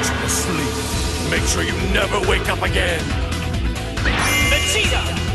put you to sleep. Make sure you never wake up again. Vegeta.